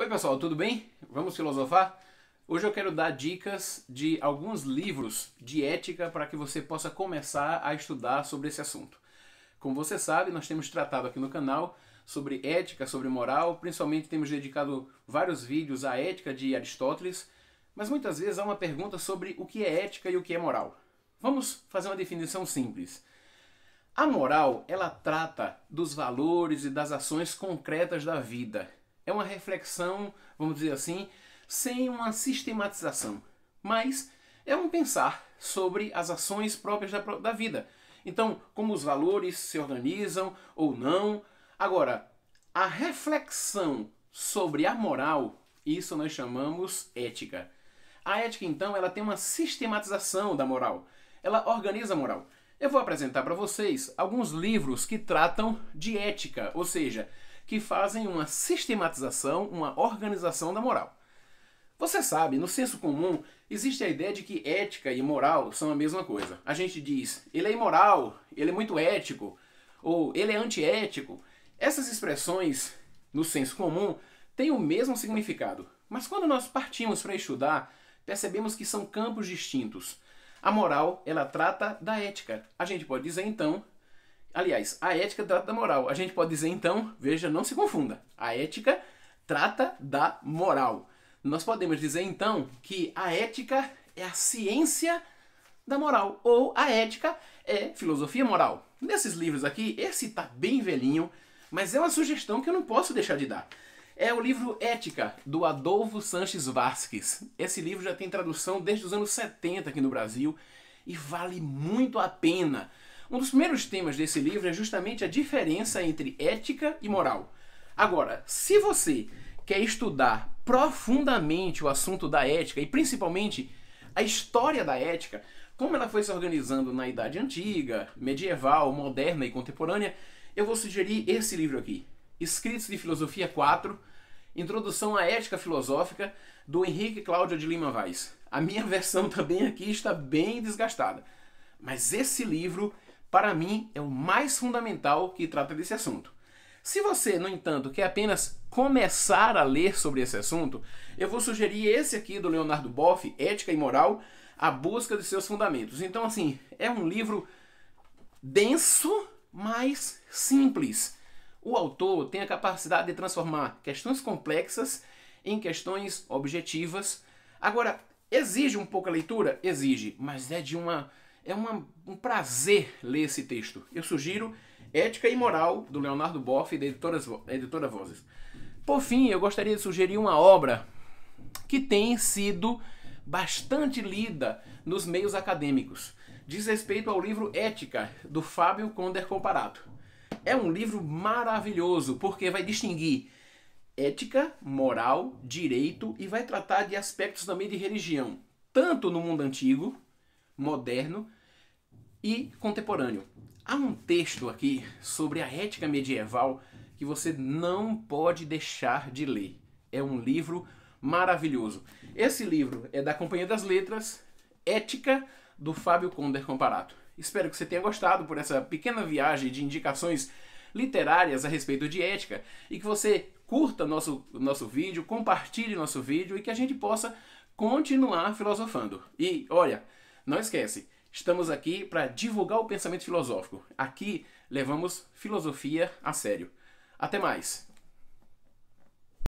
Oi pessoal, tudo bem? Vamos filosofar? Hoje eu quero dar dicas de alguns livros de ética para que você possa começar a estudar sobre esse assunto. Como você sabe, nós temos tratado aqui no canal sobre ética, sobre moral, principalmente temos dedicado vários vídeos à ética de Aristóteles, mas muitas vezes há uma pergunta sobre o que é ética e o que é moral. Vamos fazer uma definição simples. A moral, ela trata dos valores e das ações concretas da vida é uma reflexão, vamos dizer assim, sem uma sistematização, mas é um pensar sobre as ações próprias da, da vida. Então, como os valores se organizam ou não. Agora, a reflexão sobre a moral, isso nós chamamos ética. A ética, então, ela tem uma sistematização da moral. Ela organiza a moral. Eu vou apresentar para vocês alguns livros que tratam de ética, ou seja, que fazem uma sistematização, uma organização da moral. Você sabe, no senso comum, existe a ideia de que ética e moral são a mesma coisa. A gente diz, ele é imoral, ele é muito ético, ou ele é antiético. Essas expressões, no senso comum, têm o mesmo significado. Mas quando nós partimos para estudar, percebemos que são campos distintos. A moral, ela trata da ética. A gente pode dizer então Aliás, a ética trata da moral. A gente pode dizer então, veja, não se confunda. A ética trata da moral. Nós podemos dizer então que a ética é a ciência da moral, ou a ética é filosofia moral. Nesses livros aqui, esse está bem velhinho, mas é uma sugestão que eu não posso deixar de dar. É o livro Ética, do Adolfo Sanches Vasques. Esse livro já tem tradução desde os anos 70 aqui no Brasil e vale muito a pena um dos primeiros temas desse livro é justamente a diferença entre ética e moral. Agora, se você quer estudar profundamente o assunto da ética e principalmente a história da ética, como ela foi se organizando na Idade Antiga, medieval, moderna e contemporânea, eu vou sugerir esse livro aqui, Escritos de Filosofia 4, Introdução à Ética Filosófica, do Henrique Cláudio de Lima Vaz. A minha versão também aqui está bem desgastada, mas esse livro para mim, é o mais fundamental que trata desse assunto. Se você, no entanto, quer apenas começar a ler sobre esse assunto, eu vou sugerir esse aqui do Leonardo Boff, Ética e Moral, A Busca de Seus Fundamentos. Então, assim, é um livro denso, mas simples. O autor tem a capacidade de transformar questões complexas em questões objetivas. Agora, exige um pouco a leitura? Exige, mas é de uma é uma, um prazer ler esse texto. Eu sugiro Ética e Moral, do Leonardo Boff, da editora, Vozes. Por fim, eu gostaria de sugerir uma obra que tem sido bastante lida nos meios acadêmicos. Diz respeito ao livro Ética, do Fábio Conder Comparato. É um livro maravilhoso, porque vai distinguir ética, moral, direito e vai tratar de aspectos também de religião, tanto no mundo antigo, moderno e contemporâneo. Há um texto aqui sobre a ética medieval que você não pode deixar de ler. É um livro maravilhoso. Esse livro é da Companhia das Letras, Ética, do Fábio Conder Comparato. Espero que você tenha gostado por essa pequena viagem de indicações literárias a respeito de ética e que você curta nosso, nosso vídeo, compartilhe nosso vídeo e que a gente possa continuar filosofando. E olha, não esquece, estamos aqui para divulgar o pensamento filosófico. Aqui levamos filosofia a sério. Até mais!